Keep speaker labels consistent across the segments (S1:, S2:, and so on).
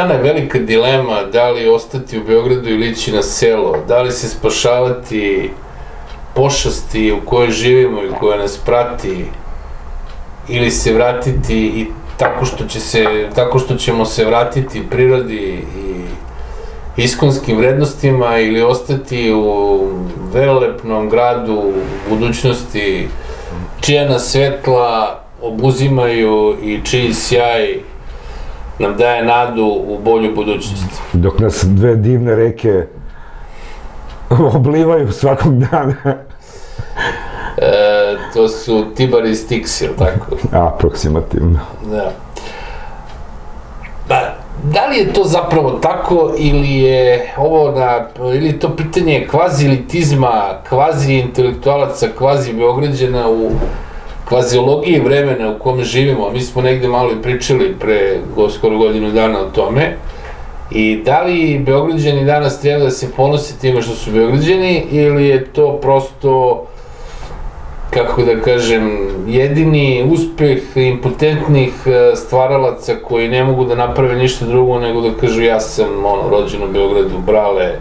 S1: Dana je velika dilema da li ostati u Beogradu ili ići na selo, da li se spašavati pošasti u kojoj živimo i koja nas prati ili se vratiti i tako što, će se, tako što ćemo se vratiti prirodi i iskonskim vrednostima ili ostati u velelepnom gradu budućnosti čija nas svetla obuzimaju i čiji sjaj nam daje nadu u bolju budućnost.
S2: Dok nas dve divne reke oblivaju svakog dana.
S1: E, to su Tibar i Styx, ili tako?
S2: Aproksimativno.
S1: Da. Ba, da li je to zapravo tako ili je ovo na, ili je to pitanje kvazi elitizma, kvazi intelektualaca, kvazi beograđana u kvaziologiji vremena u kome živimo, mi smo negde malo i pričali pre skoro godinu dana o tome, i da li Beograđani danas treba da se ponose time što su Beograđani ili je to prosto kako da kažem, jedini uspeh impotentnih e, stvaralaca koji ne mogu da naprave ništa drugo nego da kažu ja sam ono, rođen u Beogradu, brale,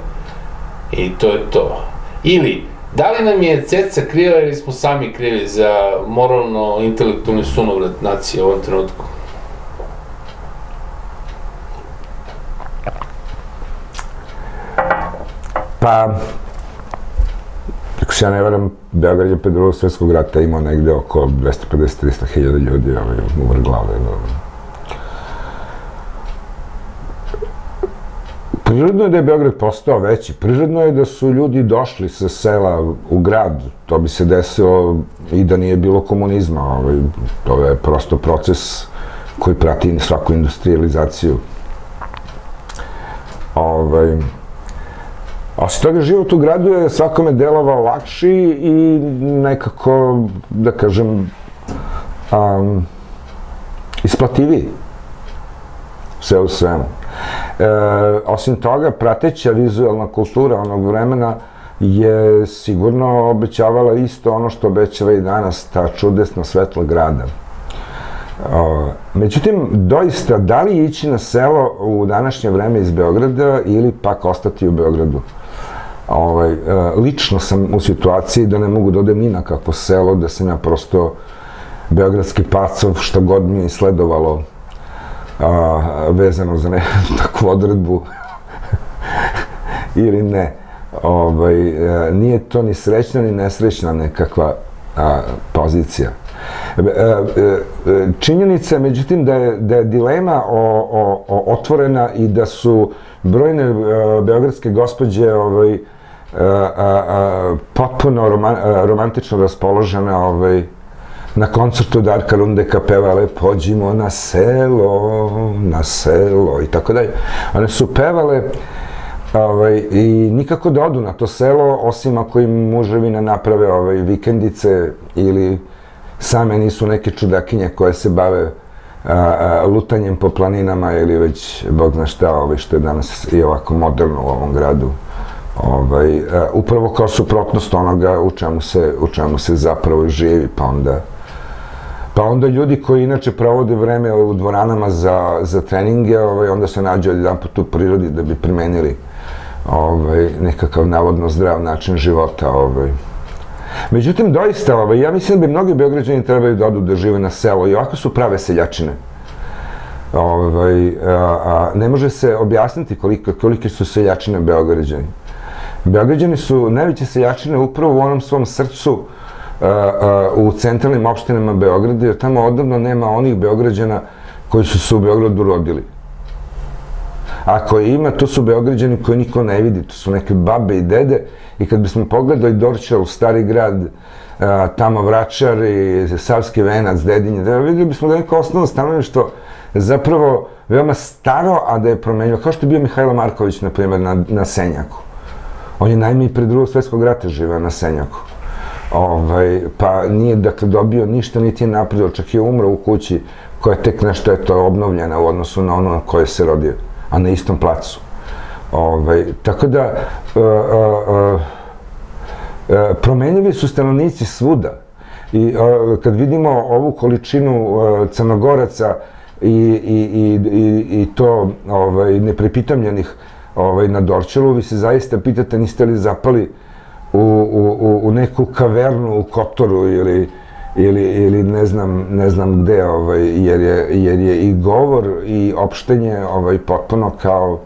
S1: i to je to. Ili, da li nam je ceca kriva ili smo sami krivi za moralno-intelektualni sunovrat nacije u ovom trenutku?
S2: Pa, ako se ja ne varam, Beograd je pre drugog svetskog rata imao negde oko 250-300 hiljada ljudi ovaj, u vrglave. Prirodno je da je Beograd postao veći, prirodno je da su ljudi došli sa sela u grad, to bi se desilo i da nije bilo komunizma, ovaj, to je prosto proces koji prati svaku industrializaciju. Ovaj, Osim toga, život u gradu je svakome delovao lakši i nekako, da kažem, um, isplativiji. Sve u svemu. E, osim toga, prateća vizualna kultura onog vremena je sigurno obećavala isto ono što obećava i danas, ta čudesna svetla grada. Međutim, doista, da li ići na selo u današnje vreme iz Beograda ili pak ostati u Beogradu? Ovaj, e, lično sam u situaciji da ne mogu da odem ni na kakvo selo, da sam ja prosto beogradski pacov, što god mi je sledovalo a, vezano za ne, takvu odredbu ili ne. Ovaj, e, nije to ni srećna ni nesrećna nekakva a, pozicija. E, činjenica je, međutim, da je, da je dilema o, o, o otvorena i da su brojne beogradske gospođe ovaj, a, a, potpuno roman, romantično raspoložena ovaj, na koncertu Darka Rundeka pevale pođimo na selo, na selo i tako dalje. One su pevale ovaj, i nikako da odu na to selo, osim ako im muževi ne naprave ovaj, vikendice ili same nisu neke čudakinje koje se bave lutanjem po planinama ili već, bog zna šta, ovaj, što je danas i ovako moderno u ovom gradu ovaj, upravo kao suprotnost onoga u čemu se, u čemu se zapravo živi, pa onda Pa onda ljudi koji inače provode vreme u dvoranama za, za treninge, ovaj, onda se nađu jedan put u prirodi da bi primenili ovaj, nekakav navodno zdrav način života. Ovaj. Međutim, doista, ovaj, ja mislim da bi mnogi beograđani trebali da odu da žive na selo i ovako su prave seljačine. Ovaj, a, a, ne može se objasniti koliko, kolike su seljačine beograđani. Beograđani su najveće seljačine upravo u onom svom srcu u centralnim opštinama Beograda, jer tamo odavno nema onih Beograđana koji su se u Beogradu rodili. Ako je ima, to su Beograđani koji niko ne vidi, to su neke babe i dede i kad bismo pogledali Dorčel, Stari grad, tamo Vračar i Savski venac, Dedinje, da videli bismo da je neko osnovno stanovništvo zapravo veoma staro, a da je promenio, kao što je bio Mihajlo Marković, na primjer, na, na Senjaku. On je najme i pre drugog svetskog rata živao na Senjaku. Ovaj, pa nije dakle dobio ništa, niti je napredio, čak je umro u kući koja je tek nešto eto obnovljena u odnosu na ono na koje se rodio, a na istom placu. Ovaj, tako da, uh, uh, uh, su stanovnici svuda. I uh, kad vidimo ovu količinu uh, crnogoraca i, i, i, i, i to ovaj, neprepitamljenih ovaj, na Dorčelu, vi se zaista pitate niste li zapali u, u, u neku kavernu u Kotoru ili, ili, ili ne znam, ne znam gde, ovaj, jer, je, jer je i govor i opštenje ovaj, potpuno kao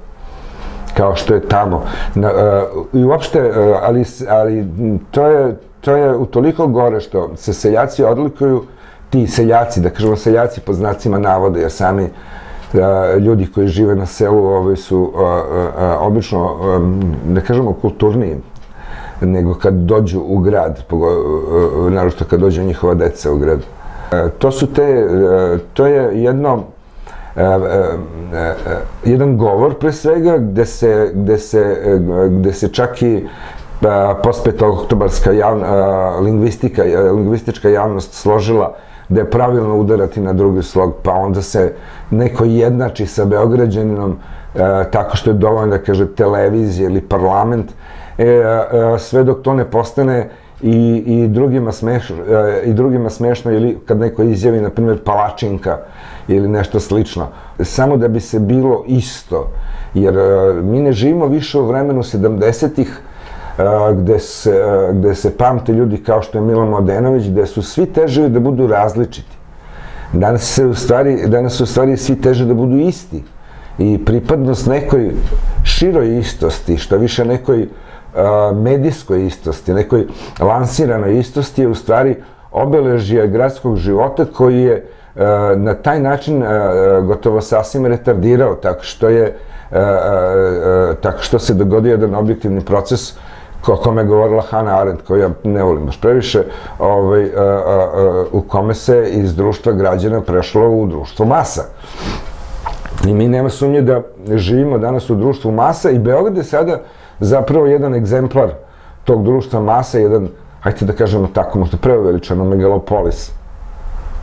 S2: kao što je tamo. Na, uh, I uopšte, uh, ali, ali to je, to je utoliko gore što se seljaci odlikuju, ti seljaci, da kažemo seljaci po znacima navode, jer sami uh, ljudi koji žive na selu ovaj, su uh, uh, obično, um, da kažemo, kulturniji nego kad dođu u grad, naročito kad dođu njihova deca u grad. To su te, to je jedno, jedan govor pre svega gde se, gde se, gde se čak i pospetooktobarska javna, lingvistika, lingvistička javnost složila da je pravilno udarati na drugi slog, pa onda se neko jednači sa Beograđaninom tako što je dovoljno da kaže televizija ili parlament, e, sve dok to ne postane i, i, drugima e, i drugima smešno ili kad neko izjavi, na primjer, palačinka ili nešto slično. Samo da bi se bilo isto, jer e, mi ne živimo više u vremenu 70-ih, e, gde se, gde se pamte ljudi kao što je Milan Mladenović, gde su svi teže da budu različiti. Danas se u stvari, danas su u stvari svi teže da budu isti. I pripadnost nekoj široj istosti, što više nekoj medijskoj istosti, nekoj lansiranoj istosti je u stvari obeležje gradskog života koji je na taj način gotovo sasvim retardirao, tako što je tako što se dogodio jedan objektivni proces o kome je govorila Hannah Arendt, koju ja ne volim baš previše, ovaj, u kome se iz društva građana prešlo u društvo masa. I mi nema sumnje da živimo danas u društvu masa i Beograd je sada zapravo jedan egzemplar tog društva masa, jedan, hajte da kažemo tako, možda preuveličano megalopolis.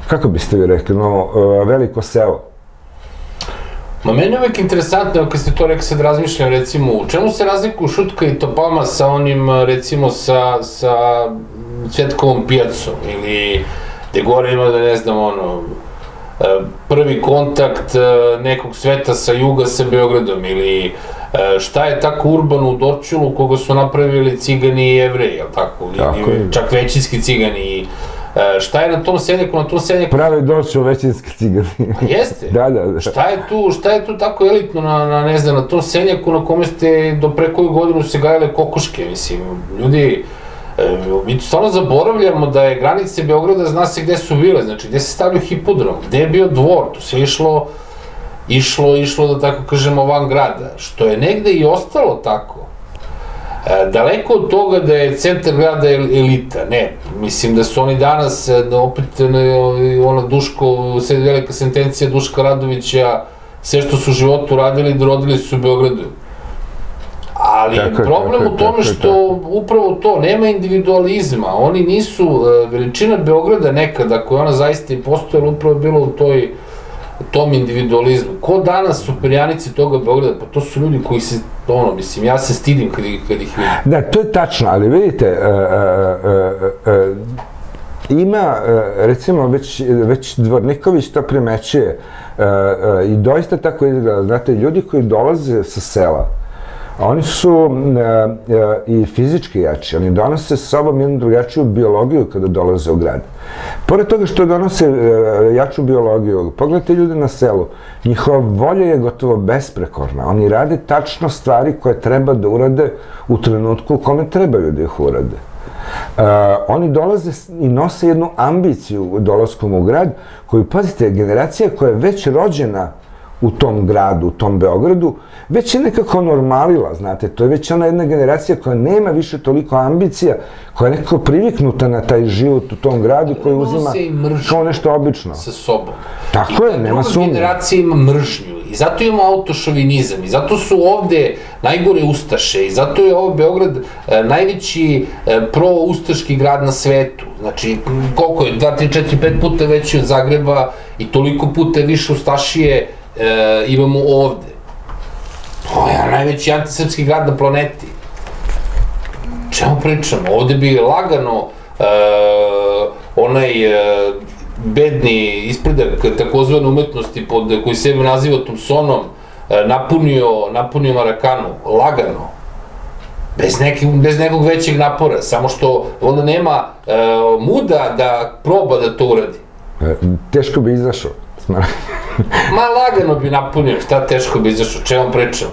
S2: Kako biste vi rekli, no, e, veliko selo?
S1: Ma meni je uvek interesantno, kad ste to rekli, sad razmišljam, recimo, u čemu se razlikuju Šutka i Topama sa onim, recimo, sa, sa Cvetkovom pijacom, ili gde gore ima da ne znam, ono, e, prvi kontakt e, nekog sveta sa juga sa Beogradom, ili E, šta je tako urbano u Dorčulu koga su napravili cigani i jevreji, jel tako? tako I, čak većinski cigani E, šta je na tom senjaku, na tom senjaku?
S2: Prave Dorčulu većinski cigani.
S1: Jeste.
S2: da, da, da.
S1: Šta je tu, šta je tu tako elitno na, na ne znam, na tom senjaku na kome ste do pre koju godinu se gajale kokoške, mislim, ljudi, e, mi stvarno zaboravljamo da je granice Beograda zna se gde su bile, znači gde se stavljaju hipodrom, gde je bio dvor, tu se išlo išlo, išlo da tako kažemo van grada, što je negde i ostalo tako. E, daleko od toga da je centar grada elita, ne, mislim da su oni danas, e, da opet ne, ona Duško, velika sentencija Duška Radovića, sve što su u životu radili, rodili su u Beogradu. Ali tako, problem tako, u tome što tako. upravo to, nema individualizma, oni nisu, e, veličina Beograda nekada, koja ona zaista i postojala, upravo bilo u toj tom individualizmu. Ko danas su perjanici toga Beograda? Pa to su ljudi koji se, ono, mislim, ja se stidim kad, kad ih vidim.
S2: Da, to je tačno, ali vidite, uh, uh, uh, ima, recimo, već, već Dvorniković to primećuje i doista tako izgleda. Znate, ljudi koji dolaze sa sela, Oni su e, e, i fizički jači, oni donose sa sobom jednu drugačiju biologiju kada dolaze u grad. Pored toga što donose e, jaču biologiju, pogledajte ljude na selu, njihova volja je gotovo besprekorna. Oni rade tačno stvari koje treba da urade u trenutku u kome trebaju da ih urade. Oni dolaze i nose jednu ambiciju dolaskom u grad, koju, pazite, generacija koja je već rođena u tom gradu, u tom Beogradu, već je nekako normalila, znate, to je već ona jedna generacija koja nema više toliko ambicija, koja je nekako priviknuta na taj život u tom gradu koji uzima kao nešto obično.
S1: Sa sobom.
S2: Tako je, nema sumnje.
S1: I generacija ima mržnju i zato imamo autošovinizam i zato su ovde najgore ustaše i zato je ovo Beograd e, najveći e, pro-ustaški grad na svetu. Znači, koliko je, 2, 3, 4, 5 puta veći od Zagreba i toliko puta više ustašije e, imamo ovde. To je najveći antisrpski grad na planeti. Čemu pričamo? Ovde bi lagano e, onaj e, bedni ispredak takozvane umetnosti pod, koji sebe naziva Thompsonom, e, napunio, napunio Marakanu, lagano, bez, neki, bez nekog većeg napora, samo što onda nema e, muda da proba da to uradi.
S2: E, teško bi izašao.
S1: Ma lagano bi napunio, šta teško bi izašao, čemu pričam?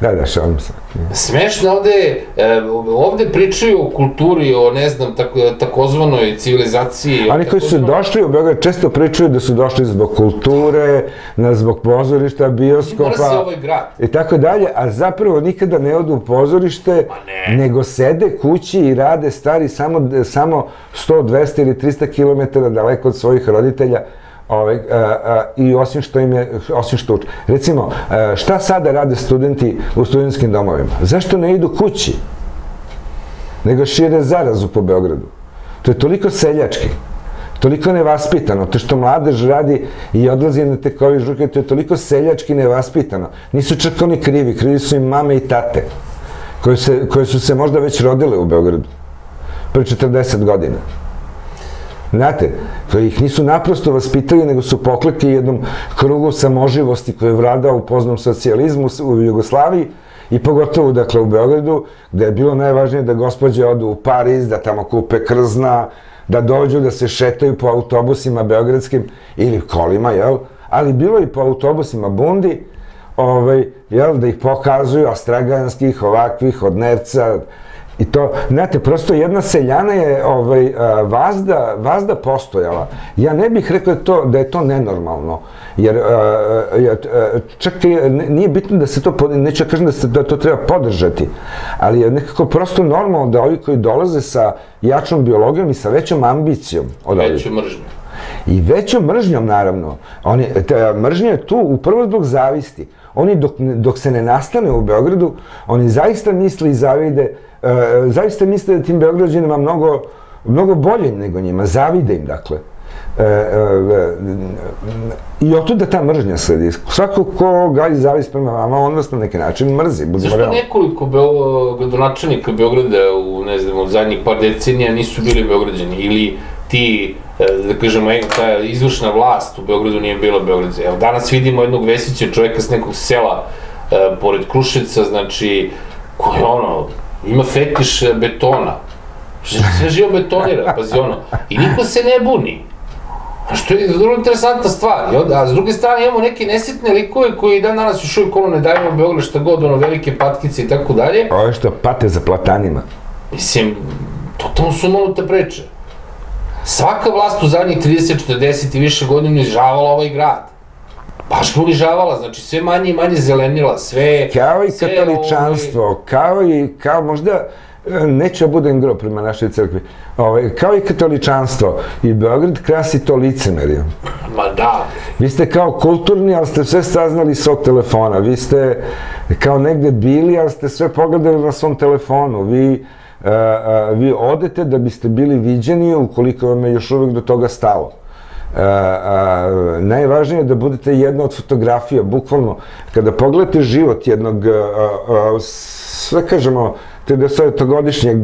S2: Da, da, šalim se.
S1: Smešno ovde, e, ovde pričaju o kulturi, o ne znam, tako, takozvanoj civilizaciji.
S2: Oni koji su došli u Beograd često pričaju da su došli zbog kulture, na, zbog pozorišta, bioskopa
S1: ovaj grad.
S2: i tako dalje, a zapravo nikada ne odu u pozorište,
S1: ne.
S2: nego sede kući i rade stari samo, samo 100, 200 ili 300 km daleko od svojih roditelja, Ove, a, a, I osim što im je, osim što uče. Recimo, a, šta sada rade studenti u studentskim domovima? Zašto ne idu kući? Nego šire zarazu po Beogradu. To je toliko seljački, toliko nevaspitano, to što mladež radi i odlazi na tekovi žuke, to je toliko seljački nevaspitano. Nisu čak oni krivi, krivi su im mame i tate, koje, se, koje su se možda već rodile u Beogradu, pre 40 godina. Znate, koji ih nisu naprosto vaspitali, nego su poklekli jednom krugu samoživosti koji je vladao u poznom socijalizmu u Jugoslaviji i pogotovo, dakle, u Beogradu, gde je bilo najvažnije da gospođe odu u Pariz, da tamo kupe krzna, da dođu da se šetaju po autobusima beogradskim ili kolima, jel? Ali bilo i po autobusima bundi, ovaj, jel, da ih pokazuju, astraganskih, ovakvih, od Nerca, I to, znate, prosto jedna seljana je ovaj, vazda, vazda postojala. Ja ne bih rekao da, to, da je to nenormalno, jer čak nije bitno da se to, neću kažem da, se, da to treba podržati, ali je nekako prosto normalno da ovi koji dolaze sa jačom biologijom i sa većom ambicijom.
S1: Većom mržnjom.
S2: I većom mržnjom, naravno. Oni, te, mržnja je tu upravo zbog zavisti. Oni dok, dok se ne nastane u Beogradu, oni zaista misli i zavide e, zaista misle da tim Beograđanima mnogo, mnogo bolje nego njima, zavide im, dakle. E, e, e, I otud da ta mržnja sledi. Svako ko gaji zavis prema vama, on vas na neki način mrzi.
S1: Zašto nekoliko beo, gradonačelnika Beograda u, ne znam, od zadnjih par decenija nisu bili Beograđani? Ili ti, da kažemo, ta izvršna vlast u Beogradu nije bila Beograd. Evo, danas vidimo jednog Vesića, čoveka s nekog sela, e, pored Kruševca, znači, koji je ono, ima fetiš e, betona. Sve živo betonira, pazi ono. I niko se ne buni. A što je vrlo interesantna stvar. A s druge strane imamo neke nesitne likove koji dan danas još uvijek ono ne dajemo Beograd šta god, ono velike patkice i tako dalje.
S2: Ovo što pate za platanima.
S1: Mislim, totalno su te preče. Svaka vlast u zadnjih 30, 40 i više godina izžavala ovaj grad. Baš ga unižavala, znači sve manje i manje zelenila, sve...
S2: Kao i sve katoličanstvo, ovaj... kao i, kao možda, e, neću da budem gro prema našoj crkvi, ovaj, kao i katoličanstvo, i Beograd krasi to licemerje.
S1: Ma da.
S2: Vi ste kao kulturni, ali ste sve saznali s svog telefona, vi ste kao negde bili, ali ste sve pogledali na svom telefonu, vi... Uh, uh, vi odete da biste bili viđeni ukoliko vam je još uvek do toga stalo a, najvažnije je da budete jedna od fotografija, bukvalno, kada pogledate život jednog, sve kažemo, te desetogodišnjeg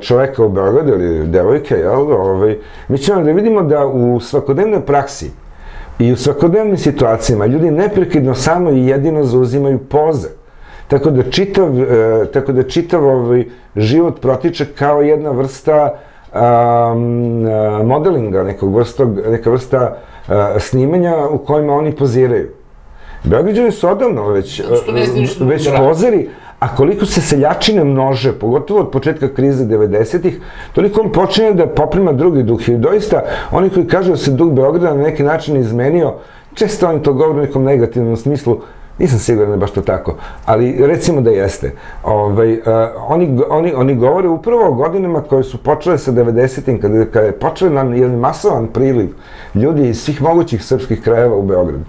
S2: čoveka u Beogradu ili devojke, jel, ovaj, mi ćemo da vidimo da u svakodnevnoj praksi i u svakodnevnim situacijama ljudi neprekidno samo i jedino zauzimaju poze. Tako da čitav, e, tako da čitav ovaj život protiče kao jedna vrsta um, modelinga, nekog vrsta, neka vrsta uh, snimanja u kojima oni poziraju. Beograđani su odavno već, uh, već pozeri, a koliko se seljačine množe, pogotovo od početka krize 90-ih, toliko on počinje da poprima drugi duh. I doista, oni koji kažu da se duh Beograda na neki način izmenio, često oni to govore u nekom negativnom smislu, Nisam siguran da baš to tako, ali recimo da jeste. Ovaj, uh, oni, oni, oni govore upravo o godinama koje su počele sa 90-im, kada, kada je počeo na jedan masovan priliv ljudi iz svih mogućih srpskih krajeva u Beogradu.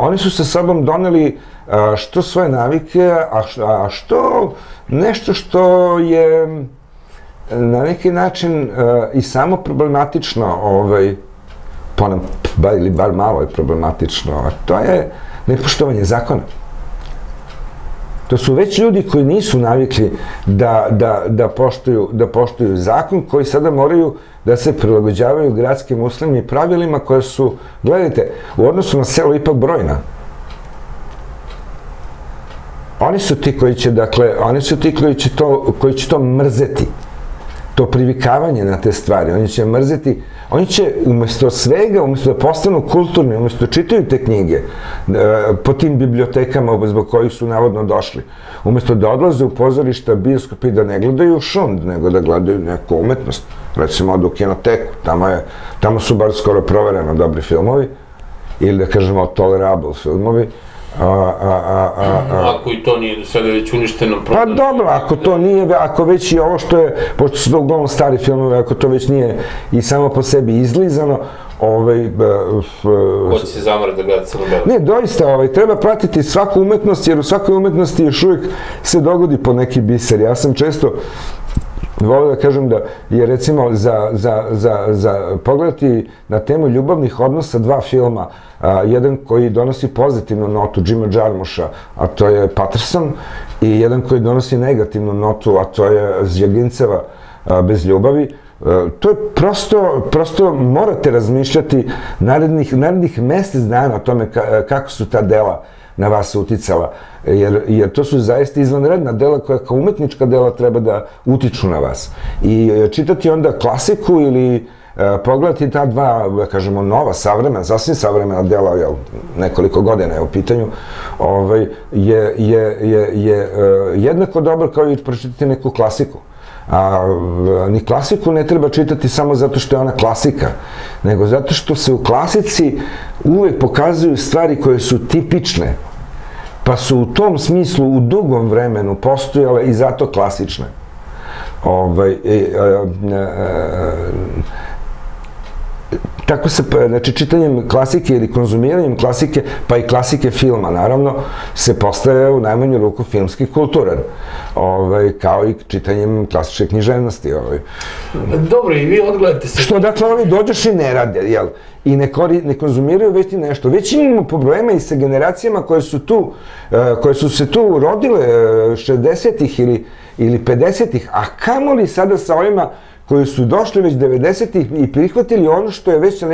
S2: Oni su sa sobom doneli što svoje navike, a, što nešto što je na neki način uh, i samo problematično, ovaj, ponam, ili bar malo je problematično, a to je nepoštovanje zakona. To su već ljudi koji nisu navikli da, da, da, poštuju, da poštuju zakon, koji sada moraju da se prilagođavaju gradskim uslovima i pravilima koje su, gledajte, u odnosu na selo ipak brojna. Oni su ti koji će, dakle, oni su ti koji će to, koji će to mrzeti. To privikavanje na te stvari. Oni će mrzeti, oni će umesto svega, umesto da postanu kulturni, umesto da čitaju te knjige e, po tim bibliotekama zbog kojih su navodno došli, umesto da odlaze u pozorišta, bioskop i da ne gledaju šund, nego da gledaju neku umetnost. Recimo odu u kinoteku, tamo, je, tamo su bar skoro provereno dobri filmovi, ili da kažemo tolerable filmovi,
S1: A, a, a, a. Ako i to nije do sada već uništeno...
S2: Pa dobro, ako to nije, ako već i ovo što je, pošto su to uglavnom stari filmove, ako to već nije i samo po sebi izlizano, ovaj...
S1: Ko se zamara da gleda crno
S2: Ne, doista, ovaj, treba pratiti svaku umetnost, jer u svakoj umetnosti još uvijek se dogodi po neki biser. Ja sam često volio da kažem da je recimo za, za, za, za pogledati na temu ljubavnih odnosa dva filma, a, jedan koji donosi pozitivnu notu Jima Jarmusha, a to je Patterson, i jedan koji donosi negativnu notu, a to je Zjaginceva bez ljubavi, to je prosto, prosto morate razmišljati narednih, narednih mesec dana o tome kako su ta dela na vas uticala, jer, jer to su zaista izvanredna dela koja kao umetnička dela treba da utiču na vas. I e, čitati onda klasiku ili e, pogledati ta dva, da kažemo, nova, savremena, sasvim savremena dela, jel, nekoliko godina je u pitanju, ovaj, je, je, je, je e, jednako dobro kao i pročitati neku klasiku. A, ni klasiku ne treba čitati samo zato što je ona klasika, nego zato što se u klasici uvek pokazuju stvari koje su tipične pa su u tom smislu u dugom vremenu postojale i zato klasične. Ovaj, e, e, e, tako se, znači čitanjem klasike ili konzumiranjem klasike, pa i klasike filma, naravno, se postaje u najmanju ruku filmski kulturan. Ovaj, kao i čitanjem klasične književnosti. Ovaj.
S1: Dobro, i vi odgledate se...
S2: Što, dakle, oni dođeš i ne rade, jel? i ne, kori, ne konzumiraju već nešto. Već imamo probleme i sa generacijama koje su tu, e, koje su se tu rodile 60-ih e, ili, ili 50-ih, a kamoli sada sa ovima koji su došli već 90-ih i prihvatili ono što je već na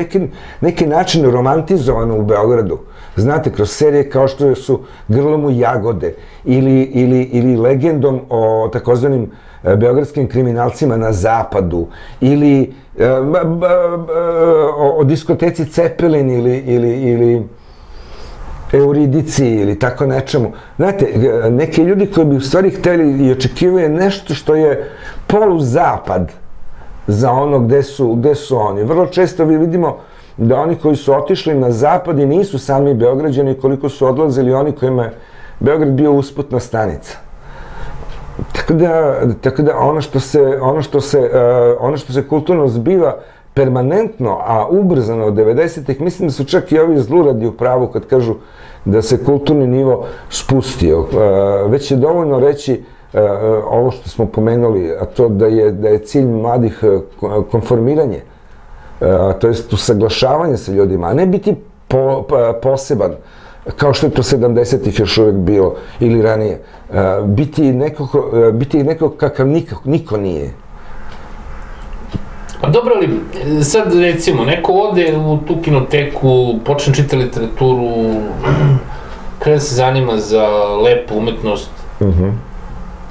S2: neki, način romantizovano u Beogradu. Znate, kroz serije kao što su Grlomu jagode ili, ili, ili legendom o takozvanim e, beogradskim kriminalcima na zapadu ili e, o, o diskoteci Cepelin ili, ili, ili Euridici ili tako nečemu. Znate, e, neki ljudi koji bi u stvari hteli i očekivaju nešto što je poluzapad za ono gde su, gde su oni. Vrlo često vi vidimo da oni koji su otišli na zapad i nisu sami Beograđani koliko su odlazili oni kojima je Beograd bio usputna stanica. Tako da, tako da ono što se, ono što se, uh, ono što se kulturno zbiva permanentno, a ubrzano od 90-ih, mislim da su čak i ovi zluradi u pravu kad kažu da se kulturni nivo spustio. Uh, već je dovoljno reći ovo što smo pomenuli, a to da je, da je cilj mladih konformiranje, to jest usaglašavanje sa ljudima, a ne biti po, po, poseban kao što je to 70-ih još uvek bilo, ili ranije, biti neko, biti neko kakav niko, niko nije.
S1: Pa dobro, ali sad recimo, neko ode u tu kinoteku, počne čita literaturu, kada se zanima za lepu umetnost, uh mhm. -huh.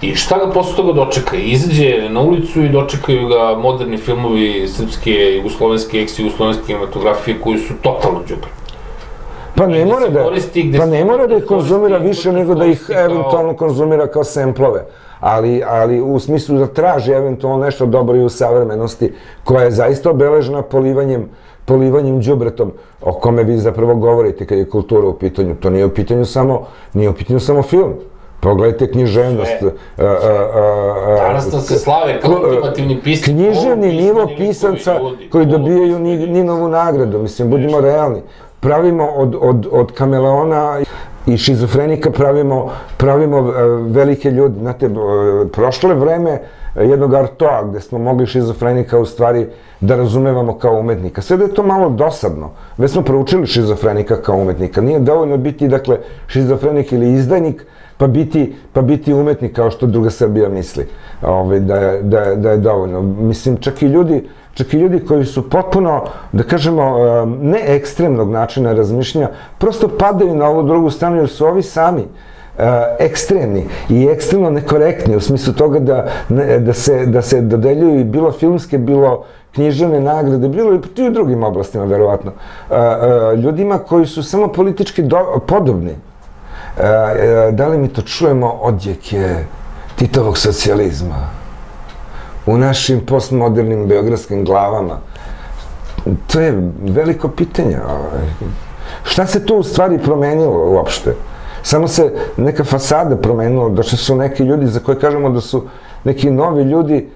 S1: I šta ga posle toga dočeka? Izađe na ulicu i dočekaju ga moderni filmovi srpske, jugoslovenske, ex-jugoslovenske kinematografije koji su totalno džubre.
S2: Pa ne mora da, pa ne mora da ih konzumira više nego da ih eventualno konzumira kao semplove. Ali, ali u smislu da traži eventualno nešto dobro i u savremenosti koja je zaista obeležena polivanjem polivanjem đubretom o kome vi zapravo govorite kad je kultura u pitanju. To nije u pitanju samo, nije u pitanju samo film. Pogledajte književnost.
S1: Danas se slave kao ultimativni pisac.
S2: Književni nivo pisanca koji dobijaju Ninovu nagradu. Mislim, budimo realni pravimo od, od, od kameleona i šizofrenika pravimo, pravimo e, velike ljudi. Znate, e, prošlo je vreme jednog artoa gde smo mogli šizofrenika u stvari da razumevamo kao umetnika. Sve da je to malo dosadno. Već smo proučili šizofrenika kao umetnika. Nije dovoljno biti, dakle, šizofrenik ili izdajnik, pa biti, pa biti umetnik kao što druga Srbija misli ovaj, da, je, da, je, da je dovoljno. Mislim, čak i ljudi, čak i ljudi koji su potpuno, da kažemo, ne ekstremnog načina razmišljanja, prosto padaju na ovu drugu stranu jer su ovi sami ekstremni i ekstremno nekorektni u smislu toga da, da, se, da se dodeljuju bilo filmske, bilo književne nagrade, bilo i u drugim oblastima, verovatno, ljudima koji su samo politički do, podobni. Da li mi to čujemo odjeke Titovog socijalizma u našim postmodernim beogradskim glavama? To je veliko pitanje. Ovaj. Šta se tu u stvari promenilo uopšte? Samo se neka fasada promenila, došli su neki ljudi za koje kažemo da su neki novi ljudi,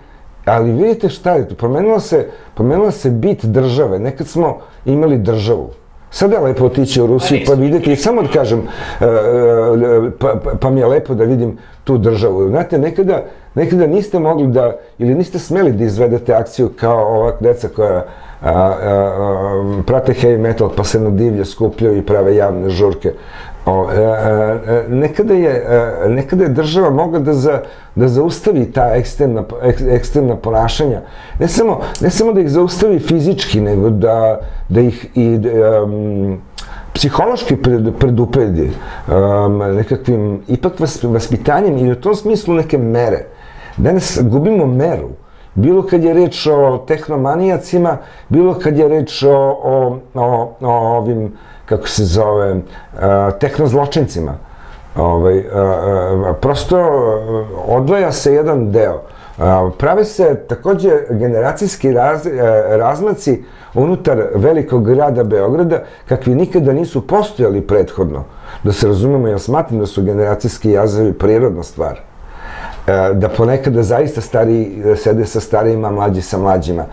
S2: ali vidite šta je to, promenilo se, promenilo se bit države, nekad smo imali državu. Sada je lepo otići u Rusiju pa vidjeti, i samo da kažem, e, e, pa, pa, pa mi je lepo da vidim tu državu. Znate, nekada, nekada niste mogli da, ili niste smeli da izvedete akciju kao ova deca koja a, a, a, prate heavy metal pa se na divlje skupljaju i prave javne žurke. O, e, e, nekada, je, e, nekada je država mogla da, za, da zaustavi ta ekstremna, ek, ekstremna ponašanja. Ne samo, ne samo da ih zaustavi fizički, nego da, da ih i psihološki pred, predupedi um, nekakvim ipak vas, vaspitanjem i u tom smislu neke mere. Danas gubimo meru. Bilo kad je reč o tehnomanijacima, bilo kad je reč o, o, o ovim kako se zove, tehnozločincima. Ovaj, prosto odvaja se jedan deo. Prave se takođe generacijski raz, razmaci unutar velikog grada Beograda, kakvi nikada nisu postojali prethodno. Da se razumemo, ja smatram da su generacijski jazovi prirodna stvar. Da ponekada zaista stari sede sa starijima, mlađi sa mlađima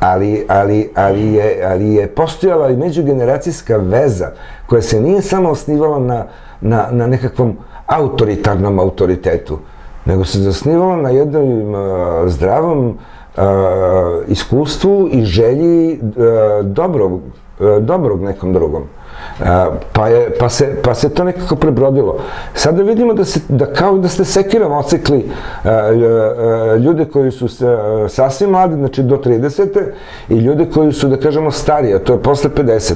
S2: ali, ali, je, postojala i međugeneracijska veza koja se nije samo osnivala na, na, na nekakvom autoritarnom autoritetu, nego se zasnivala na jednom uh, zdravom uh, iskustvu i želji uh, dobrog nekom drugom. Pa, je, pa, se, pa se to nekako prebrodilo. Sada vidimo da, se, da kao da ste sekirom ocekli ljude koji su sasvim mladi, znači do 30. i ljude koji su, da kažemo, stariji, a to je posle 50.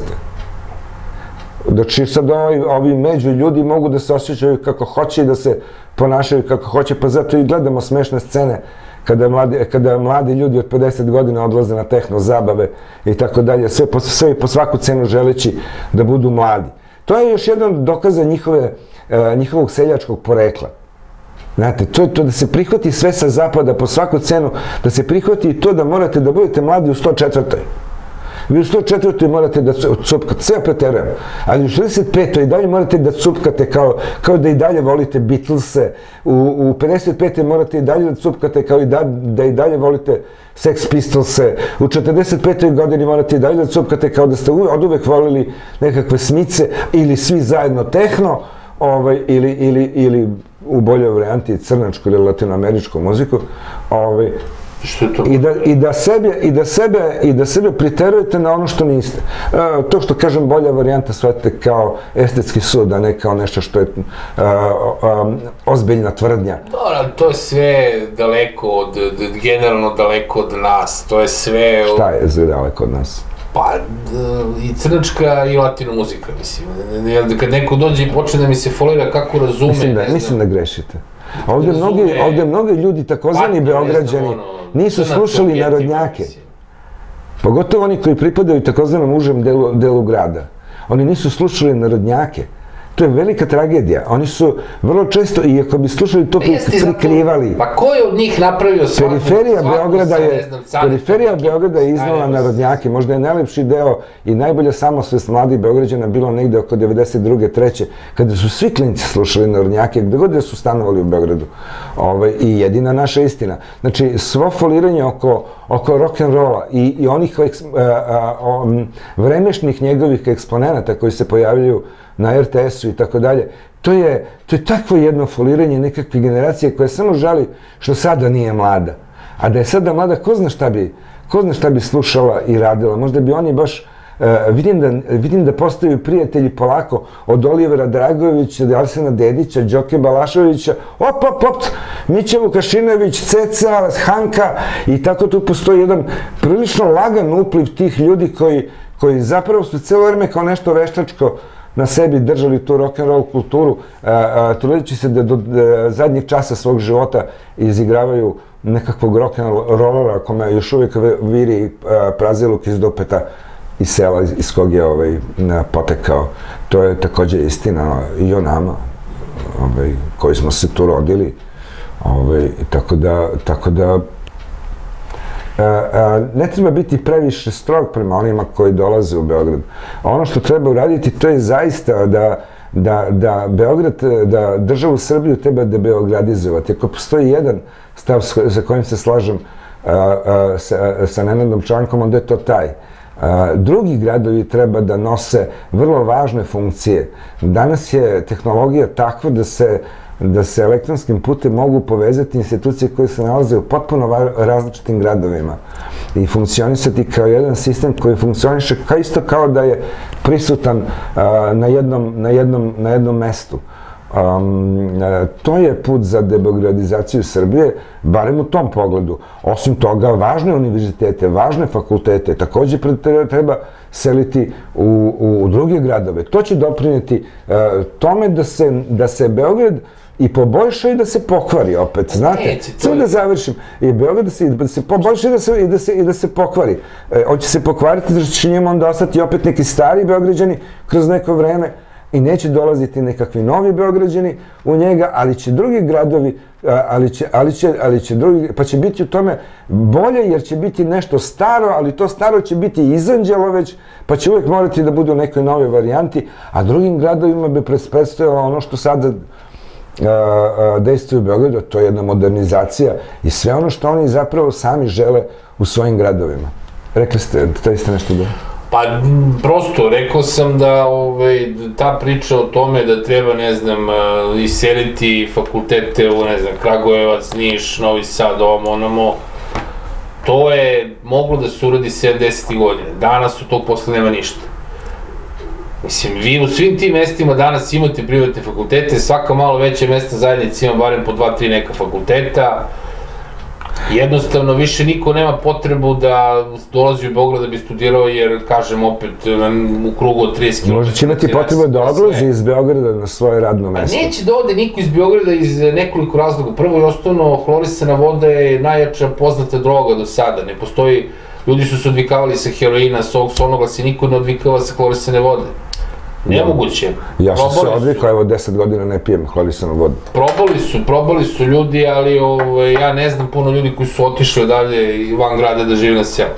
S2: Znači sad ovi, ovi među ljudi mogu da se osjećaju kako hoće i da se ponašaju kako hoće, pa zato i gledamo smešne scene kada mladi, kada mladi ljudi od 50 godina odlaze na tehno zabave i tako dalje, sve po, sve po svaku cenu želeći da budu mladi. To je još jedan dokaza njihove, uh, njihovog seljačkog porekla. Znate, to je to da se prihvati sve sa zapada po svaku cenu, da se prihvati i to da morate da budete mladi u 104. Vi u 104. morate da cupkate, sve preterujem, ali u 65. i dalje morate da cupkate kao, kao da i dalje volite Beatlese, u, u 55. morate i dalje da cupkate kao i da, da i dalje volite Sex Pistolse, u 45. godini morate i dalje da cupkate kao da ste od uvek volili nekakve smice ili svi zajedno tehno, ovaj, ili, ili, ili u boljoj varijanti crnačku ili latinoameričku muziku, ovaj, Što je to? I da, i da sebe, i da sebe, i da sebe priterujete na ono što niste. E, to što kažem bolja varijanta shvatite kao estetski sud, a ne kao nešto što je e, um, ozbiljna tvrdnja.
S1: Dobro, to je sve daleko od, generalno daleko od nas, to je sve...
S2: Šta je sve daleko od nas?
S1: Pa, i crnačka i latino muzika, mislim. Kad neko dođe i počne da mi se folira kako razume,
S2: mislim da, Mislim da grešite. Ovde mnogi, ovde mnogi ljudi, takozvani Beograđani, nisu slušali narodnjake. Pogotovo oni koji pripadaju takozvanom užem delu, delu grada. Oni nisu slušali narodnjake. To je velika tragedija. Oni su vrlo često, i ako bi slušali to prikrivali...
S1: Pa ko je od njih napravio svaku...
S2: Periferija svaku, Beograda je, periferija Beograda je iznala narodnjake. Možda je najlepši deo i najbolja samosvest mladih Beograđana bilo negde oko 92. treće, kada su svi klinci slušali narodnjake, gde god da su stanovali u Beogradu. Ove, ovaj, I jedina naša istina. Znači, svo foliranje oko, oko rock'n'rolla i, i onih eks, a, a, a, vremešnih njegovih eksponenata koji se pojavljaju na RTS-u i tako dalje. To je, to je takvo jedno foliranje nekakve generacije koja samo žali što sada nije mlada. A da je sada mlada, ko zna šta bi, ko zna šta bi slušala i radila. Možda bi oni baš E, vidim, da, vidim da postaju prijatelji polako od Olivera Dragovića, Arsena Dedića, Đoke Balašovića, op, op, op, Mića Vukašinović, Ceca, Hanka i tako tu postoji jedan prilično lagan upliv tih ljudi koji, koji zapravo su celo vreme kao nešto veštačko na sebi držali tu rock and roll kulturu, trudeći se da do da zadnjih časa svog života izigravaju nekakvog rock and rollera kome još uvijek viri praziluk iz dopeta iz sela iz kog je ovaj, potekao. To je takođe istina i o nama, ovaj, koji smo se tu rodili. Ovaj, tako da, tako da ne treba biti previše strog prema onima koji dolaze u Beograd. Ono što treba uraditi to je zaista da da, da Beograd, da državu Srbiju treba da beogradizovati. Ako postoji jedan stav sa kojim se slažem sa Nenadom Čankom, onda je to taj. Drugi gradovi treba da nose vrlo važne funkcije. Danas je tehnologija takva da se da se elektronskim putem mogu povezati institucije koje se nalaze u potpuno različitim gradovima i funkcionisati kao jedan sistem koji funkcioniše kao isto kao da je prisutan na, jednom, na, jednom, na jednom mestu. To je put za debeogradizaciju Srbije, barem u tom pogledu. Osim toga, važne univerzitete, važne fakultete takođe treba seliti u, u, druge gradove. To će doprineti tome da se, da se Beograd i poboljša i da se pokvari opet, znate? Samo da završim. I Beograd da se, da se poboljša i da se, i da se, i da se pokvari. E, on će se pokvariti da će njemu onda ostati opet neki stari Beograđani kroz neko vreme, i neće dolaziti nekakvi novi Beograđani u njega, ali će drugi gradovi, ali će, ali će, ali će drugi, pa će biti u tome bolje jer će biti nešto staro, ali to staro će biti izanđelo već, pa će uvek morati da bude u nekoj novoj varijanti, a drugim gradovima bi predstavljalo ono što sada dejstvuju u Beogradu, to je jedna modernizacija i sve ono što oni zapravo sami žele u svojim gradovima. Rekli ste, da ste nešto da...
S1: Pa, prosto, rekao sam da ovaj, ta priča o tome da treba, ne znam, iseliti fakultete u, ne znam, Kragujevac, Niš, Novi Sad, ovom, onamo, to je moglo da se uradi 70. godine. Danas u tog posle nema ništa. Mislim, vi u svim tim mestima danas imate privatne fakultete, svaka malo veća mesta zajednica ima barem po dva, tri neka fakulteta, Jednostavno, više niko nema potrebu da dolazi u Beograd da bi studirao, jer, kažem, opet, u krugu od 30 km.
S2: Možda će imati potrebu da odlazi iz Beograda na svoje radno mesto.
S1: A neće da ode niko iz Beograda iz nekoliko razloga. Prvo i osnovno, hlorisana voda je najjača poznata droga do sada. Ne postoji, ljudi su se odvikavali sa heroina, sa ovog sonoglasa i niko ne odvikava sa hlorisane vode. Nemoguće.
S2: Ja sam se odvikao, evo 10 godina ne pijem hlorisanu vodu.
S1: Probali su, probali su ljudi, ali ovaj, ja ne znam puno ljudi koji su otišli odavde van grada da žive na selu.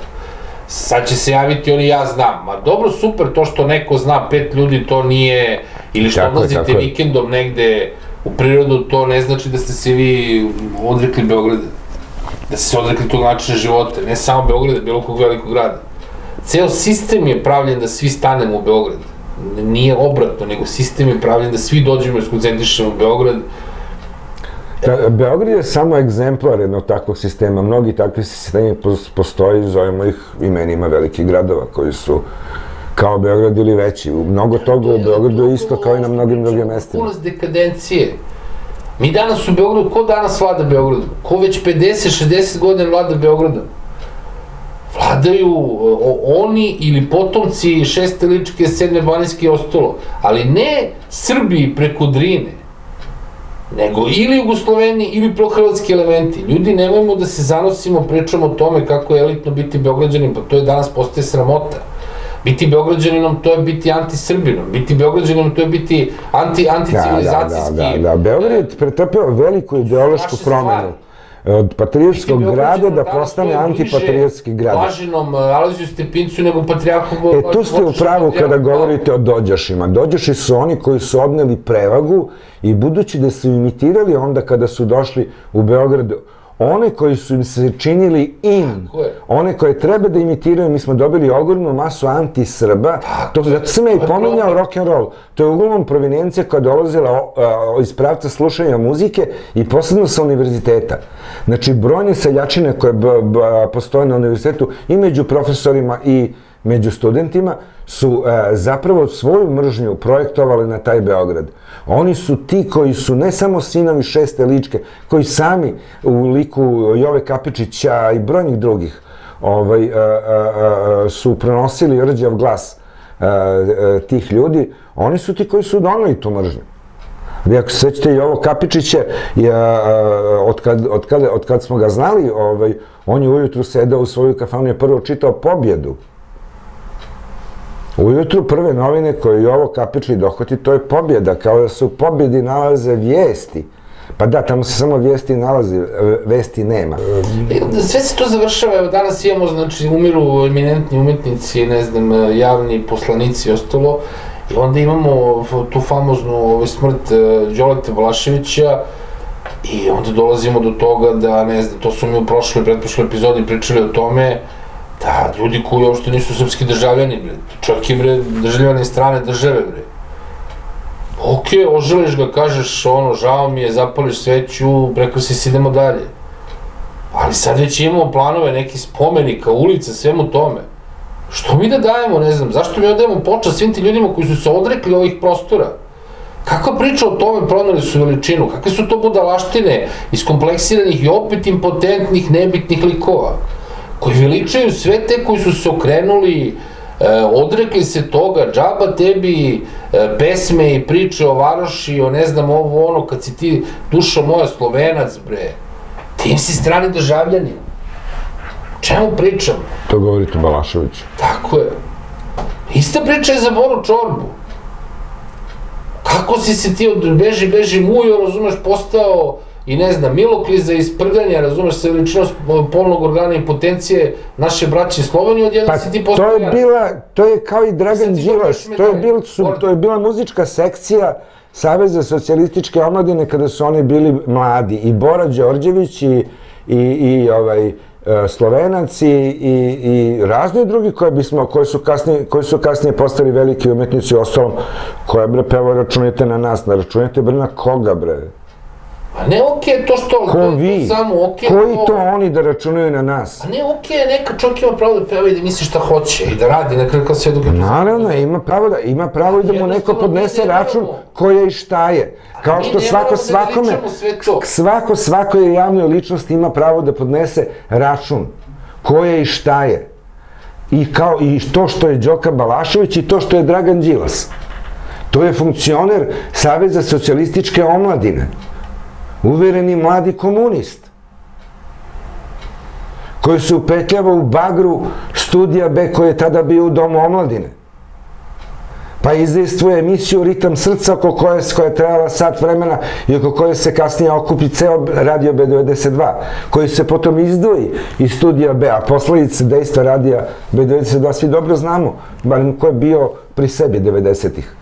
S1: Sad će se javiti oni ja znam. Ma dobro, super, to što neko zna pet ljudi, to nije, ili što odlazite vikendom negde u prirodu, to ne znači da ste se vi odrekli Beograda. Da ste se odrekli tog načina života, ne samo Beograda, bilo kog velikog grada. Ceo sistem je pravljen da svi stanemo u Beogradu nije obratno, nego sistem je pravljen da svi dođemo i skoncentrišemo u Beograd.
S2: Da, Beograd je samo egzemplar jednog takvog sistema. Mnogi takvi sistemi postoji, zovemo ih imenima velikih gradova koji su kao Beograd ili veći. Mnogo toga u Beogradu je isto kao i na mnogim drugim mestima.
S1: Ulaz dekadencije. Mi danas u Beogradu, ko danas vlada Beogradom? Ko već 50-60 godina vlada Beogradom? Vladaju oni ili potomci šeste ličke, sedme banijske i ostalo. Ali ne Srbiji preko Drine, nego ili Jugosloveni ili prohrvatski elementi. Ljudi, nemojmo da se zanosimo, pričamo o tome kako je elitno biti Beograđanin, pa to je danas postaje sramota. Biti Beograđaninom to je biti anti-Srbinom, biti Beograđaninom to je biti anti, anti-civilizacijski.
S2: Da, da, da, da. Beograd je pretrpeo veliku ideološku promenu od patriotskog grada da postane antipatriotski grad.
S1: Blaženom e, Alaziju Stepincu nego patrijarhu...
S2: E, tu ste u pravu kada govorite o dođašima. Dođaši su oni koji su odneli prevagu i budući da su imitirali onda kada su došli u Beograd one koji su im se činili in, one koje treba da imitiraju, mi smo dobili ogromnu masu anti-Srba, to, zato sam ja i pominjao
S1: problem.
S2: rock and roll. To je uglavnom provenencija koja je dolazila iz pravca slušanja muzike i posebno sa univerziteta. Znači, brojne seljačine koje b, b, postoje na univerzitetu i među profesorima i među studentima su e, zapravo svoju mržnju projektovali na taj Beograd. Oni su ti koji su ne samo sinovi šeste ličke, koji sami u liku Jove Kapičića i brojnih drugih ovaj, e, e, su pronosili rđav glas tih ljudi, oni su ti koji su donali tu mržnju. Vi ako se sećate i ovo Kapičiće, je, od, kad, od, kad, od kad smo ga znali, ovaj, on je ujutru sedao u svoju kafanu i prvo čitao pobjedu. Ujutru prve novine koje je ovo Kapičli dohvati, to je pobjeda, kao da se u pobjedi nalaze vijesti. Pa da, tamo se samo vijesti nalazi, vesti nema.
S1: E, Sve se to završava, evo danas imamo, znači, umiru eminentni umetnici, ne znam, javni poslanici i ostalo, i onda imamo tu famoznu ovaj, smrt e, Đolete Vlaševića, i onda dolazimo do toga da, ne znam, to su mi u prošloj, pretprošloj epizodi pričali o tome, da ljudi koji uopšte nisu srpski državljani, bre, čak i bre, državljani strane države, bre. Ok, oželiš ga, kažeš, ono, žao mi je, zapališ sveću, preko si idemo dalje. Ali sad već imamo planove, neki spomenika, ulica, svemu tome. Što mi da dajemo, ne znam, zašto mi odajemo počast svim ti ljudima koji su se odrekli ovih prostora? Kakva priča o tome pronali su veličinu? Kakve su to budalaštine iskompleksiranih i opet impotentnih, nebitnih likova? Koji veličaju sve te koji su se okrenuli, e, odrekli se toga, džaba tebi e, pesme i priče o varoši, o ne znam ovo ono, kad si ti dušo moja slovenac, bre. Ti si strani državljani. O čemu pričam?
S2: To govorite Balaševiću.
S1: Tako je. Ista priča je za Boru Čorbu. Kako si se ti od beži, beži mujo, razumeš, postao i ne znam, milokliza iz prganja, razumeš, sa veličinom polnog organa i potencije naše braće Slovenije, odjedno
S2: Pa
S1: si ti
S2: to je bila, to je kao i Dragan Đilas, to je, bil, su, to je bila muzička sekcija Saveza socijalističke omladine kada su oni bili mladi. I Bora Đorđević i, i, i ovaj, e, Slovenac i, i, i razni drugi koje, bismo, koji, su kasnije, koji su kasnije postali veliki umetnici ostalom, koje bre peva računajte na nas, ne računajte bre na koga bre.
S1: A ne okej to što...
S2: Ko vi?
S1: Samo okej
S2: Koji to oni da računaju na nas?
S1: A ne okej, neka čovjek ima pravo da peva i da misli šta hoće i da radi na kraju kao sve je
S2: Naravno, ima pravo da, ima pravo i da mu neko podnese
S1: ne
S2: račun ko je i šta je. Kao što svako
S1: da
S2: svakome,
S1: to.
S2: svako svakoj javnoj ličnosti ima pravo da podnese račun ko je i šta je. I kao i to što je Đoka Balašević i to što je Dragan Đilas. To je funkcioner Saveza socijalističke omladine. Uvereni mladi komunist koji se upetljava u bagru studija B koji je tada bio u Domu omladine. Pa izdejstvuje emisiju Ritam srca oko koje, koja je trajala sat vremena i oko koje se kasnije okupi ceo radio B92, koji se potom izdvoji iz studija B, a posledice dejstva radija B92 svi dobro znamo, barem ko je bio pri sebi 90-ih.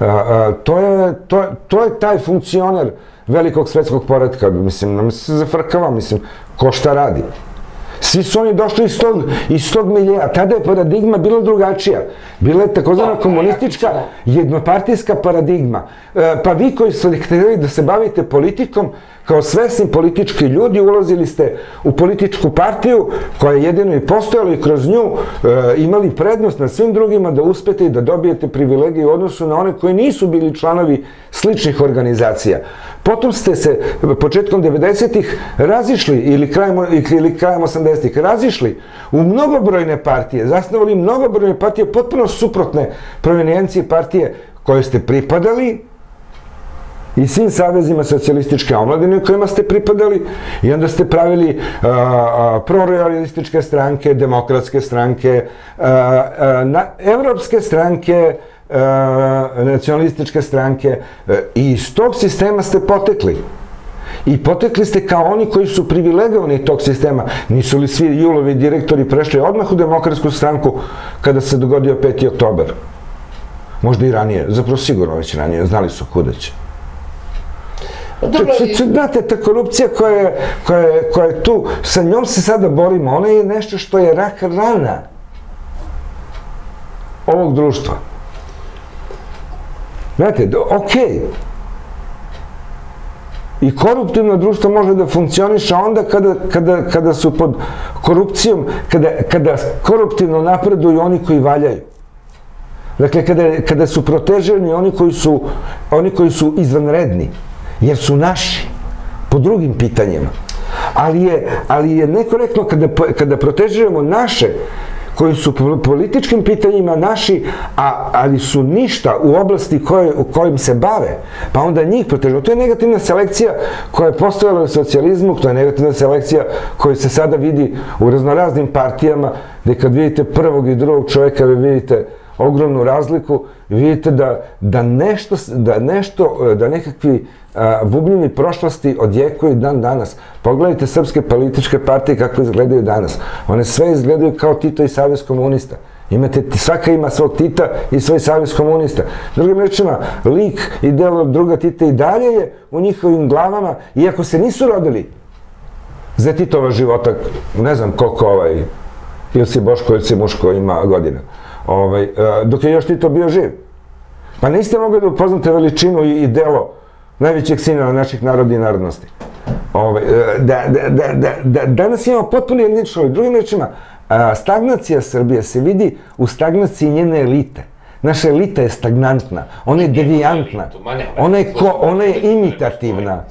S2: A, a, to, je, to, to je taj funkcioner velikog svetskog poredka, mislim, nam se zafrkava, mislim, ko šta radi. Svi su oni došli iz tog, iz tog milija. Tada je paradigma bila drugačija. Bila je takozvana komunistička, jednopartijska paradigma. E, pa vi koji ste htjeli da se bavite politikom, kao svesni politički ljudi, ulazili ste u političku partiju koja je jedino i postojala i kroz nju e, imali prednost nad svim drugima da uspete i da dobijete privilegije u odnosu na one koji nisu bili članovi sličnih organizacija. Potom ste se početkom 90-ih razišli ili krajem, ili krajem 80-ih razišli u mnogobrojne partije, zasnovali mnogobrojne partije potpuno suprotne provenijencije partije koje ste pripadali i svim savezima socijalističke omladine kojima ste pripadali i onda ste pravili prorealističke stranke, demokratske stranke, evropske stranke, nacionalističke stranke a, i iz tog sistema ste potekli. I potekli ste kao oni koji su privilegovani tog sistema. Nisu li svi Julovi direktori prešli odmah u demokratsku stranku kada se dogodio 5. oktober? Možda i ranije, zapravo sigurno već ranije, znali su kuda će.
S1: Dobro,
S2: to,
S1: i-
S2: to, znate, ta korupcija koja je, koja, je, koja je tu, sa njom se sada borimo, ona je nešto što je rak rana ovog društva. Znate, okej, I koruptivno društvo može da funkcioniše onda kada, kada, kada su pod korupcijom, kada, kada koruptivno napreduju oni koji valjaju. Dakle, kada, kada su proteženi oni koji su, oni koji su izvanredni, jer su naši, po drugim pitanjima. Ali je, ali je nekorektno kada, kada protežujemo naše, koji su po političkim pitanjima naši, a, ali su ništa u oblasti u kojim se bave, pa onda njih protežujemo. To je negativna selekcija koja je postojala u socijalizmu, to je negativna selekcija koja se sada vidi u raznoraznim partijama, gde kad vidite prvog i drugog čoveka, vi vidite ogromnu razliku vidite da, da nešto, da nešto, da nekakvi a, bubnjevi prošlosti odjekuju dan danas. Pogledajte srpske političke partije kako izgledaju danas. One sve izgledaju kao Tito i Savez komunista. Imate, svaka ima svog Tita i svoj Savez komunista. Drugim rečima, lik i delo druga Tita i dalje je u njihovim glavama, iako se nisu rodili za Titova života, ne znam koliko ovaj, ili si Boško ili si Muško ima godina ovaj, dok je još Tito bio živ. Pa niste mogli da upoznate veličinu i, i delo najvećeg sina naših naroda i narodnosti. Ovaj, da, da, da, da, da, danas imamo potpuno jednično. Drugim rečima, stagnacija Srbije se vidi u stagnaciji njene elite. Naša elita je stagnantna, ona je devijantna, ona je, ko, ona je imitativna.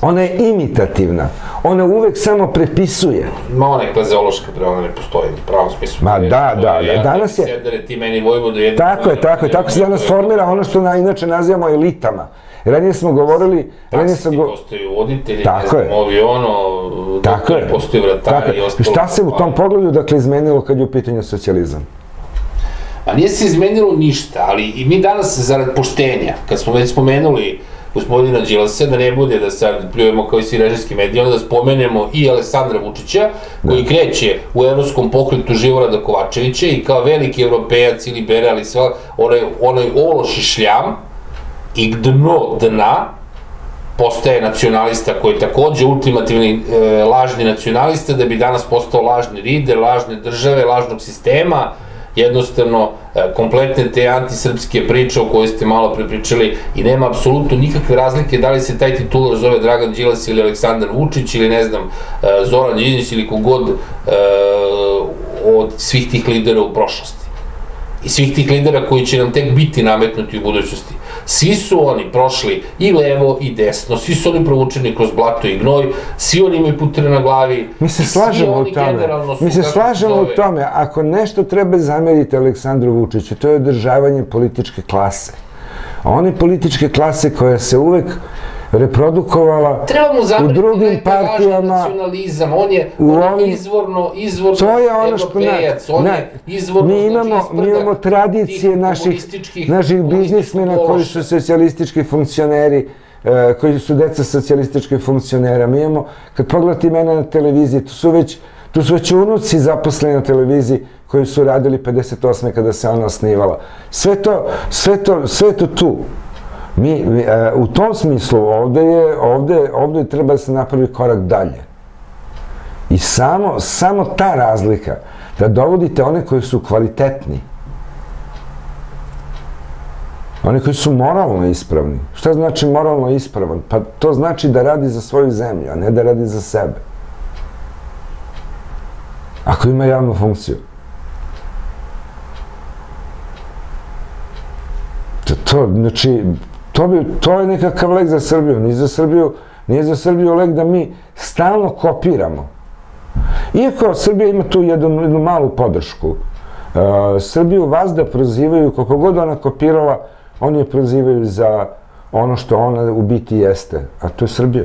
S2: Ona je imitativna. Ona uvek samo prepisuje.
S1: Ma ona je klazeološka, bre, ona ne postoji u pravom smislu.
S2: Ma da, da,
S1: ja,
S2: danas je...
S1: Sedere, ti meni Vojvodo jedno...
S2: Tako je, tako je, tako se danas formira ono što na, inače nazivamo elitama. Ranije smo govorili... Ranije
S1: smo
S2: go...
S1: postoji voditelji,
S2: Tako
S1: ne znam, ovi ono,
S2: Tako je.
S1: postoji
S2: Tako
S1: vratari i
S2: je.
S1: ostalo.
S2: Šta se u tom pogledu, dakle, izmenilo kad je u pitanju socijalizam?
S1: Pa nije se izmenilo ništa, ali i mi danas, zarad poštenja, kad smo već spomenuli gospodina Đilasa, da ne bude da sad pljujemo kao i svi režimski mediji, onda da spomenemo i Aleksandra Vučića, koji kreće u evropskom pokretu Živorada Kovačevića i kao veliki evropejac i liberal i sve, onaj, onaj ološ i šljam i dno dna, postaje nacionalista koji je takođe ultimativni e, lažni nacionalista da bi danas postao lažni lider, lažne države, lažnog sistema, jednostavno e, kompletne te antisrpske priče o kojoj ste malo prepričali i nema apsolutno nikakve razlike da li se taj titular zove Dragan Đilas ili Aleksandar Vučić ili ne znam e, Zoran Đinđić ili kogod e, od svih tih lidera u prošlosti i svih tih lidera koji će nam tek biti nametnuti u budućnosti. Svi su oni prošli i levo i desno, svi su oni provučeni kroz blato i gnoj, svi oni imaju putere na glavi.
S2: Mi se slažemo u tome. Mi se slažemo u tome. Ako nešto treba zameriti Aleksandru Vučiću, to je održavanje političke klase. A one političke klase koja se uvek reprodukovala u drugim partijama.
S1: nacionalizam, on je, on je
S2: ovim-
S1: izvorno, izvorno
S2: To je ono što ne,
S1: on
S2: ne,
S1: je izvorno,
S2: mi imamo,
S1: znači,
S2: mi imamo tradicije naših, naših biznismena koji su socijalistički funkcioneri, e, koji su deca socijalističkih funkcionera. Mi imamo, kad pogledate imena na televiziji, tu su već, tu su već unuci zaposleni na televiziji koji su radili 58. kada se ona osnivala. Sve to, sve to, sve to tu. Mi, e, u tom smislu ovde je, ovde, ovde treba da se napravi korak dalje. I samo, samo ta razlika, da dovodite one koji su kvalitetni, oni koji su moralno ispravni. Šta znači moralno ispravan? Pa to znači da radi za svoju zemlju, a ne da radi za sebe. Ako ima javnu funkciju. To, to, znači, to, bi, to je nekakav lek za Srbiju. Nije za Srbiju, nije za Srbiju lek da mi stalno kopiramo. Iako Srbija ima tu jednu, malu podršku. Uh, Srbiju vas da prozivaju, koliko god ona kopirala, oni je prozivaju za ono što ona u biti jeste, a to je Srbija.